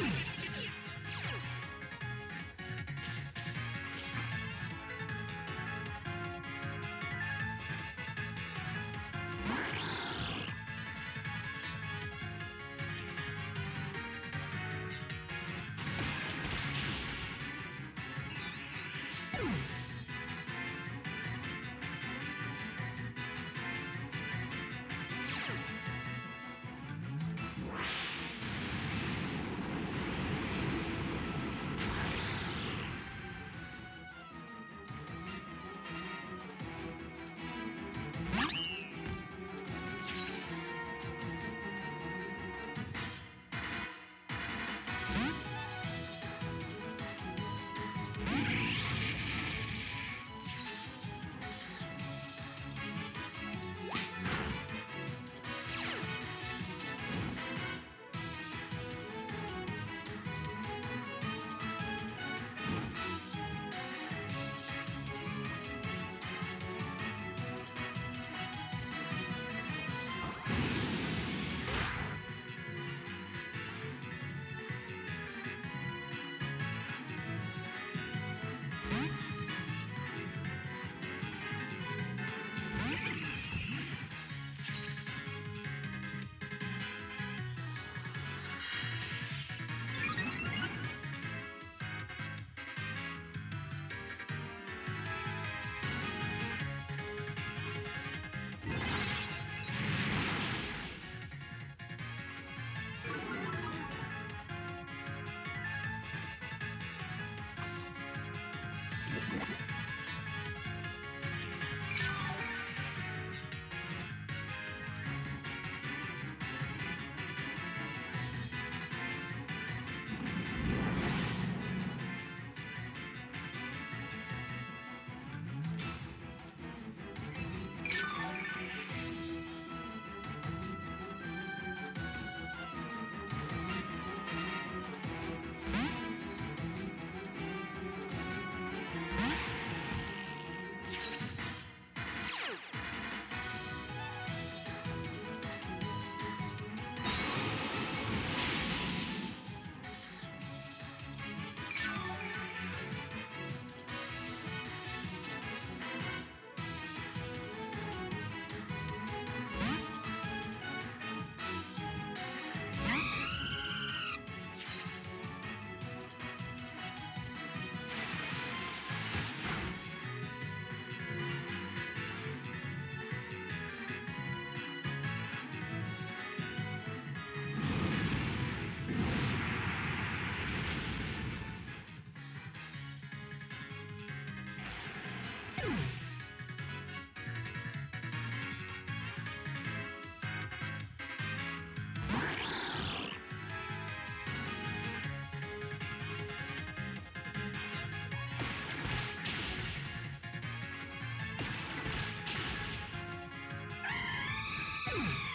Ooh. you